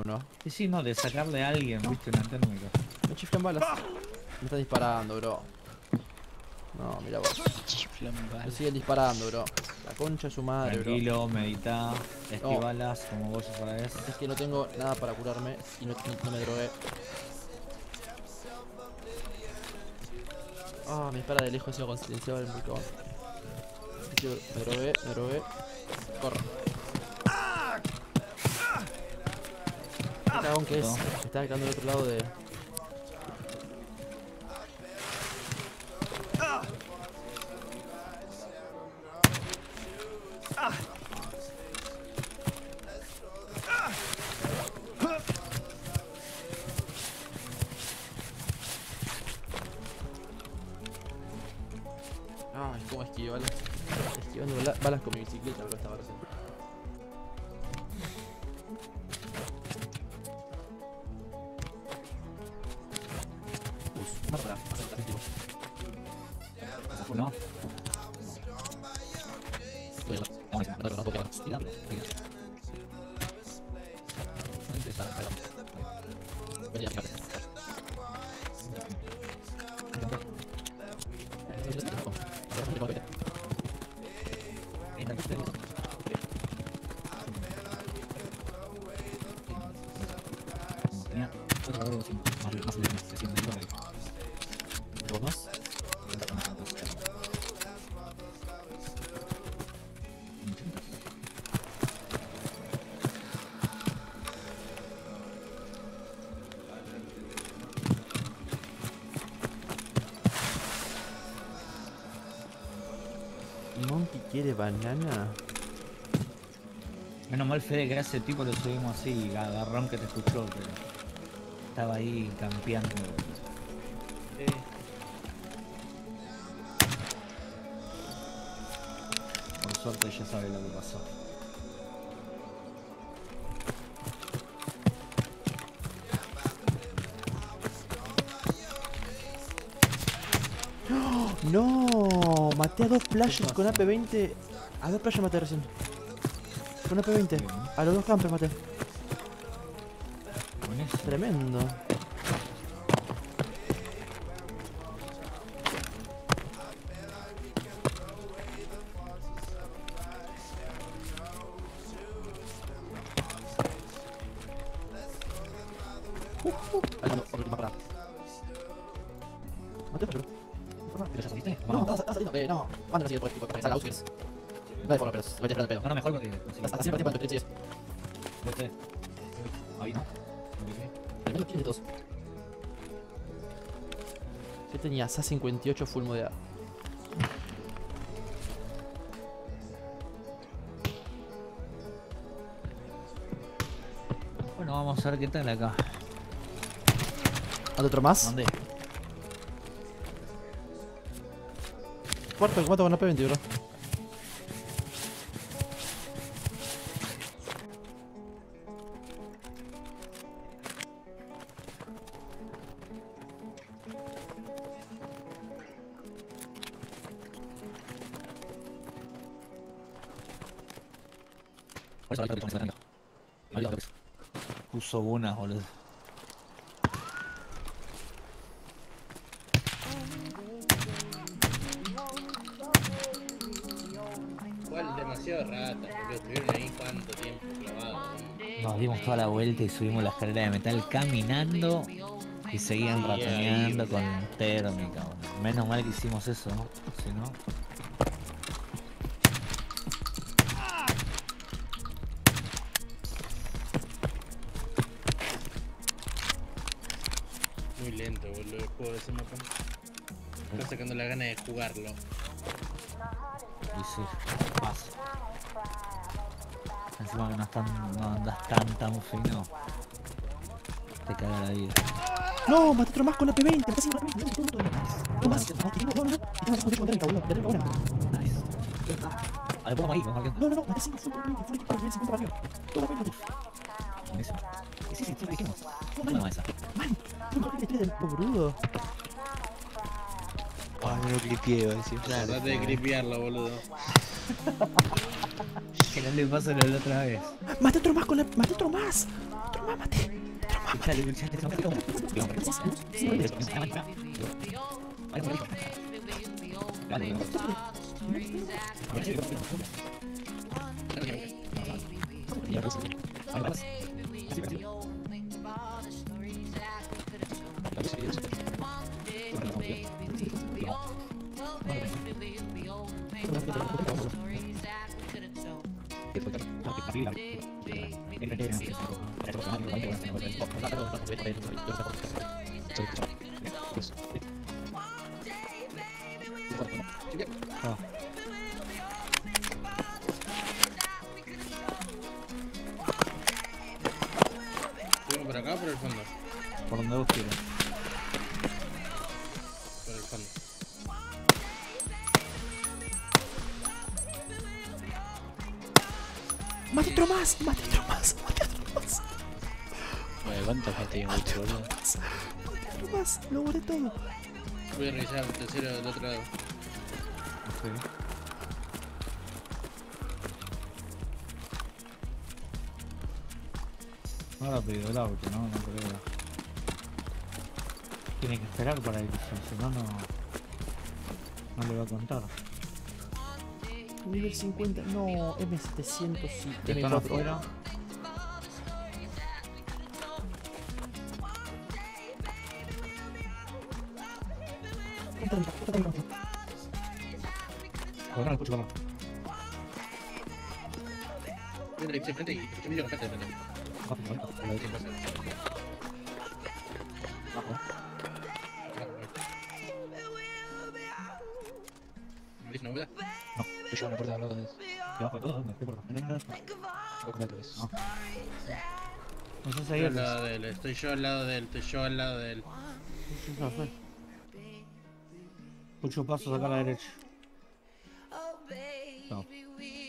uno. Sí, sí, no, de sacarle a alguien, viste, una térmica. Me chiflan balas. Me están disparando, bro. No, mira vos. Chiflan Me siguen disparando, bro. La concha de su madre, bro. Tranquilo, medita, esquivalas, como vos ya sabés. Es que no tengo nada para curarme y no, no me drogué. Ah, me dispara de lejos, he sido consilenciado el micrófono. Me drogué, me drogué. Corro. Cagón que es? Estaba quedando del otro lado de. Ay, cómo balas. Esquivando bala- balas con mi bicicleta, bro, estaba recién. ¿No? Monkey quiere banana. Menos mal, Fede, que a ese tipo lo subimos así, agarrón que te escuchó, pero estaba ahí campeando. Por suerte ya sabe lo que pasó. No, maté a dos players con AP20. A dos players maté recién. Con AP20. A los dos campers maté. Tremendo. Uh, uh. Ahí no, otro que para. Player. ¿Pero ya saliste? No, Vamos. está, saliendo. Eh, no, manda así después, tipo, para salga Outskirts. No hay forma, pero voy a tirar el pedo. No, no, mejor porque... Hasta siempre tiempo en Twitch Vete. Ahí no. El menos de todos. Yo tenía SA-58 full modeado. Bueno, vamos a ver qué tal acá. ¿Hay otro más? ¿Dónde? Cuarto, cuarto con AP20, bro. Por eso ahorita te pones la tanga. Ahorita lo ves. Puso una, boludo. Igual demasiado rata, porque estuvieron ahí cuánto tiempo clavados. Nos dimos toda la vuelta y subimos la escalera de metal caminando y seguían ratoneando con térmica. Menos mal que hicimos eso, ¿no? Si no. Muy lento, boludo, el juego de ese mapa. Está sacando la gana de jugarlo. Y sí. Encima que no, están, no andas tan tan fino. Te caga la vida. No, maté otro más con AP20. Maté 5 AP20. No, no, no, no. No más. No, no, no, no. Y tengo 58 con 30, boludo. De 30 ahora. Nice. A ver, ahí, vamos. No, no, no. Maté 5 full AP20. Full equipo, 50 para arriba. Todo AP20. Buenísimo. Y sí, sí, sí, lo dijimos. ¿Cómo no esa? Man, tengo AP20 del boludo. Ah, no lo a decir. Tratate de gripearlo, boludo. Que no le pase lo de la otra vez. Maté otro más con la... Maté otro más. Otro más, Mate. Como- Dale, ¿Fuimos por acá o por el fondo? Por donde vos quieras. Por el fondo. Mate otro más, mate otro más, mate otro más, Bueno, ¿cuánta gente hay en Witch, boludo? más. Lo borré todo. Voy a revisar el tercero del otro lado. Ok. Ahora pedido el auto, ¿no? No creo. Tiene que esperar para irse, si no, no. No le va a contar. Nivel 50, no, M700 sí, Están M4. afuera. Ahora no escucho cómo. Voy a revisar enfrente y escuché un vídeo con gente de frente. Sí, pasa. ¿Me dice una vuelta? Yo una al lado de eso. De todo, ¿dónde? ¿Qué puerta? No, no, no. No sé si Estoy hay al lado de él, estoy yo al lado de él, estoy yo al lado de él. Sí, ya fue. Escucho